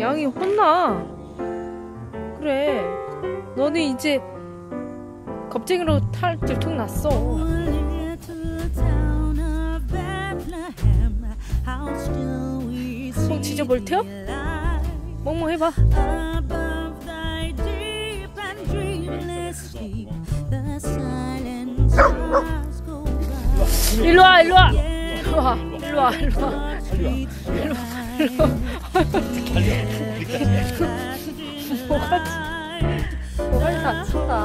양이 혼나. 그래. 너는 이제 겁쟁이로 탈 들통 났어. 속 지져 볼 테요? 멍멍 해봐. 일로 와, 일로 와. 일로 와, 일로 와, 일로 와. 일로 와, 일로 와. 뭐가 뭐가 다친다.